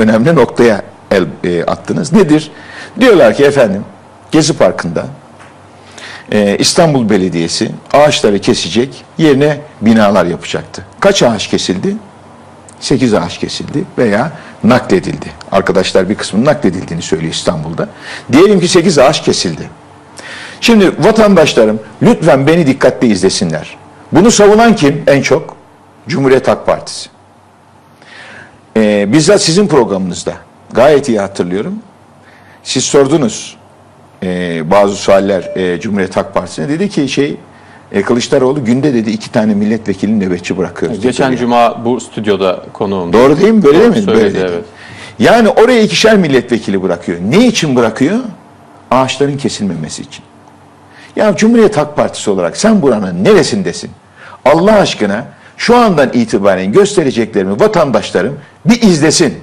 önemli noktaya el e, attınız. Nedir? Diyorlar ki efendim Gezi Parkı'nda e, İstanbul Belediyesi ağaçları kesecek, yerine binalar yapacaktı. Kaç ağaç kesildi? 8 ağaç kesildi veya nakledildi. Arkadaşlar bir kısmının nakledildiğini söylüyor İstanbul'da. Diyelim ki 8 ağaç kesildi. Şimdi vatandaşlarım lütfen beni dikkatli izlesinler. Bunu savunan kim en çok? Cumhuriyet Halk Partisi. Ee, bizzat sizin programınızda gayet iyi hatırlıyorum. Siz sordunuz e, bazı sualler e, Cumhuriyet Halk Partisi'ne. Dedi ki şey e, Kılıçdaroğlu günde dedi iki tane milletvekilini nöbetçi bırakıyoruz. Geçen dedi. cuma bu stüdyoda konuğum. Doğru değil mi? Böyle Doğru değil mi? Böyle dedi. evet. Yani oraya ikişer milletvekili bırakıyor. Ne için bırakıyor? Ağaçların kesilmemesi için. Ya Cumhuriyet Halk Partisi olarak sen buranın neresindesin? Allah aşkına şu andan itibaren göstereceklerimi vatandaşlarım bir izlesin.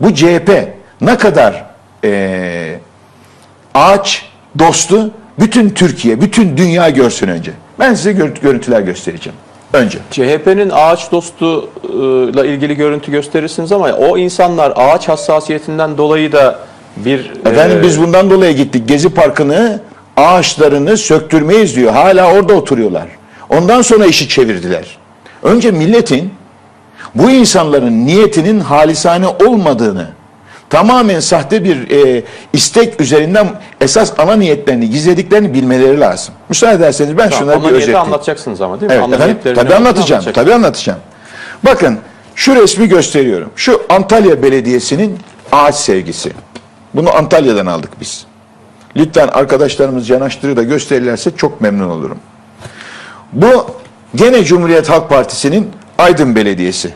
Bu CHP ne kadar eee, ağaç dostu bütün Türkiye, bütün dünya görsün önce. Ben size görüntü- görüntüler göstereceğim. Önce. CHP'nin ağaç dostuyla ilgili görüntü gösterirsiniz ama o insanlar ağaç hassasiyetinden dolayı da bir Efendim e, biz bundan dolayı gittik. Gezi Parkı'nı ağaçlarını söktürmeyiz diyor. Hala orada oturuyorlar. Ondan sonra işi çevirdiler. Önce milletin bu insanların niyetinin halisane olmadığını, tamamen sahte bir e, istek üzerinden esas ana niyetlerini gizlediklerini bilmeleri lazım. Müsaade ederseniz ben Tamam, şunları bir özetleyeyim. anlatacaksınız ama değil mi? Evet efendim. Tabii anlatacağım. Tabii anlatacağım. Bakın şu resmi gösteriyorum. Şu Antalya Belediyesi'nin ağaç sevgisi. Bunu Antalya'dan aldık biz. Lütfen arkadaşlarımız yanaştırır da gösterirlerse çok memnun olurum. Bu gene Cumhuriyet Halk Partisi'nin Aydın Belediyesi.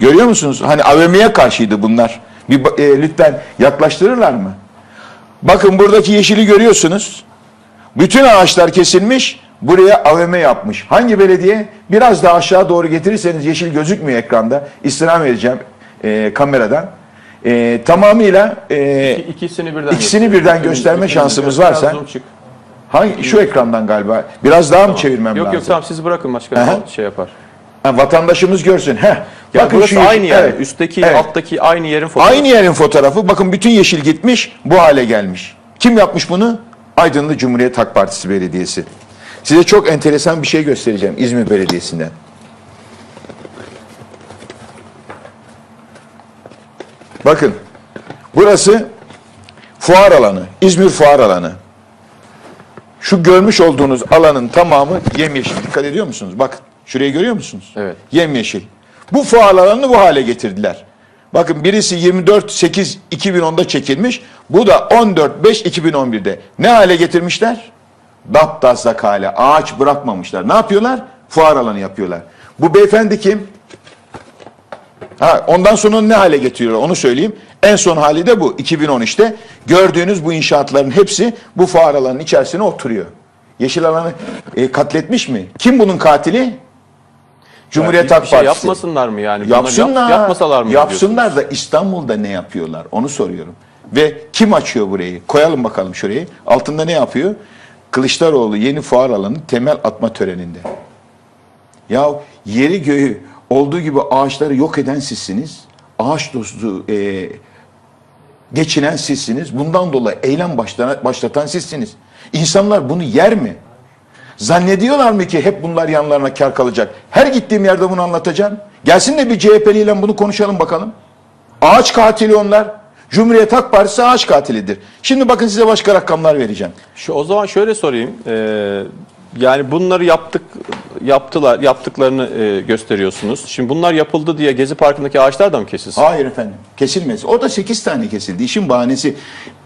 Görüyor musunuz? Hani AVM'ye karşıydı bunlar. Bir e, lütfen yaklaştırırlar mı? Bakın buradaki yeşili görüyorsunuz. Bütün ağaçlar kesilmiş. Buraya AVM yapmış. Hangi belediye? Biraz daha aşağı doğru getirirseniz yeşil gözükmüyor ekranda. İstirham edeceğim e, kameradan. E, tamamıyla e, İki- İkisini birden ikisini birden gösterme şansımız varsa-. Hangi şu ekrandan galiba. Biraz daha mı çevirmem Yok lazım? yok tamam siz bırakın başkanım Aha. o şey yapar. Ha, vatandaşımız görsün. Heh. Ya burası yeşil- aynı yer. evet. Üstteki Evet. alttaki aynı yerin fotoğrafı. Aynı yerin fotoğrafı. Bakın bütün yeşil gitmiş, bu hale gelmiş. Kim yapmış bunu? Aydınlı Cumhuriyet Halk Partisi Belediyesi. Size çok enteresan bir şey göstereceğim İzmir Belediyesi'nden. Bakın, burası fuar alanı, İzmir fuar alanı. Şu görmüş olduğunuz alanın tamamı yemyeşil. Dikkat ediyor musunuz? Bakın, şurayı görüyor musunuz? Evet. Yemyeşil. Bu fuar alanını bu hale getirdiler. Bakın birisi 24-8-2010'da çekilmiş. Bu da 14-5-2011'de. Ne hale getirmişler? Daptaslak hale. Ağaç bırakmamışlar. Ne yapıyorlar? Fuar alanı yapıyorlar. Bu beyefendi kim? Ha, ondan sonra ne hale getiriyorlar onu söyleyeyim. En son hali de bu 2010 işte. Gördüğünüz bu inşaatların hepsi bu fuar alanının içerisine oturuyor. Yeşil alanı e, katletmiş mi? Kim bunun katili? Cumhuriyet Hiçbir Halk şey Partisi. yapmasınlar mı yani? Yapsınlar. Yap, yapmasalar mı? Yapsınlar da İstanbul'da ne yapıyorlar? Onu soruyorum. Ve kim açıyor burayı? Koyalım bakalım şurayı. Altında ne yapıyor? Kılıçdaroğlu yeni fuar alanı temel atma töreninde. Ya yeri göğü olduğu gibi ağaçları yok eden sizsiniz. Ağaç dostu e, geçinen sizsiniz. Bundan dolayı eylem başlatan, başlatan sizsiniz. İnsanlar bunu yer mi? Zannediyorlar mı ki hep bunlar yanlarına kar kalacak? Her gittiğim yerde bunu anlatacağım. Gelsin de bir CHP'li ile bunu konuşalım bakalım. Ağaç katili onlar. Cumhuriyet Halk Partisi ağaç katilidir. Şimdi bakın size başka rakamlar vereceğim. Şu, o zaman şöyle sorayım. Ee, yani bunları yaptık yaptılar yaptıklarını e, gösteriyorsunuz. Şimdi bunlar yapıldı diye Gezi Parkı'ndaki ağaçlar da mı kesilsin? Hayır efendim kesilmez. O da 8 tane kesildi. İşin bahanesi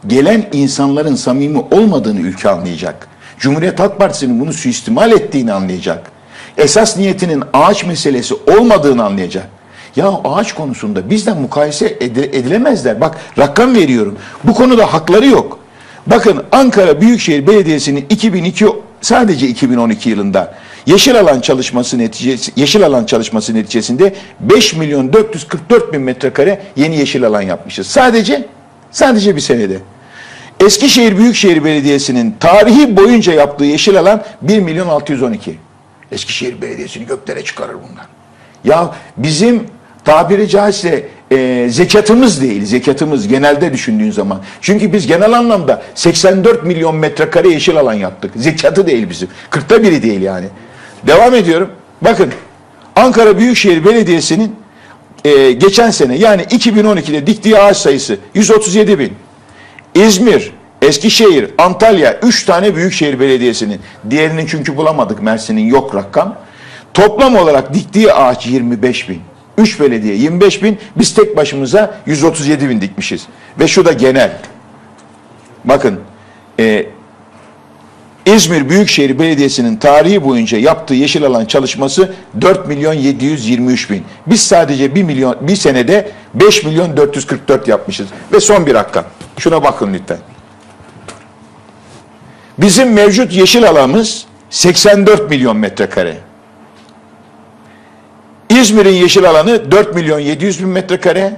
gelen insanların samimi olmadığını ülke anlayacak. Cumhuriyet Halk Partisi'nin bunu suistimal ettiğini anlayacak. Esas niyetinin ağaç meselesi olmadığını anlayacak. Ya ağaç konusunda bizden mukayese edi- edilemezler. Bak rakam veriyorum. Bu konuda hakları yok. Bakın Ankara Büyükşehir Belediyesi'nin 2002 sadece 2012 yılında yeşil alan çalışması neticesi yeşil alan çalışması neticesinde 5 milyon 444 bin metrekare yeni yeşil alan yapmışız. Sadece sadece bir senede. Eskişehir Büyükşehir Belediyesi'nin tarihi boyunca yaptığı yeşil alan 1 milyon 612. Eskişehir Belediyesi'ni göklere çıkarır bunlar. Ya bizim tabiri caizse e, zekatımız değil, zekatımız genelde düşündüğün zaman. Çünkü biz genel anlamda 84 milyon metrekare yeşil alan yaptık. Zekatı değil bizim. Kırkta biri değil yani. Devam ediyorum. Bakın Ankara Büyükşehir Belediyesi'nin e, geçen sene yani 2012'de diktiği ağaç sayısı 137 bin. İzmir, Eskişehir, Antalya 3 tane büyükşehir belediyesinin. Diğerinin çünkü bulamadık Mersin'in yok rakam. Toplam olarak diktiği ağaç 25 bin. 3 belediye 25 bin. Biz tek başımıza 137 bin dikmişiz. Ve şu da genel. Bakın e, İzmir Büyükşehir Belediyesi'nin tarihi boyunca yaptığı yeşil alan çalışması 4 milyon 723 bin. Biz sadece 1 milyon bir senede 5 milyon 444 yapmışız. Ve son bir rakam. Şuna bakın lütfen. Bizim mevcut yeşil alanımız 84 milyon metrekare. İzmir'in yeşil alanı 4 milyon 700 bin metrekare.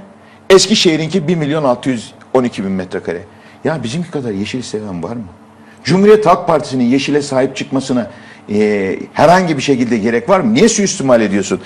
Eskişehir'inki 1 milyon 612 bin metrekare. Ya bizimki kadar yeşil seven var mı? Cumhuriyet Halk Partisi'nin yeşile sahip çıkmasına e, herhangi bir şekilde gerek var mı? Niye suistimal ediyorsun?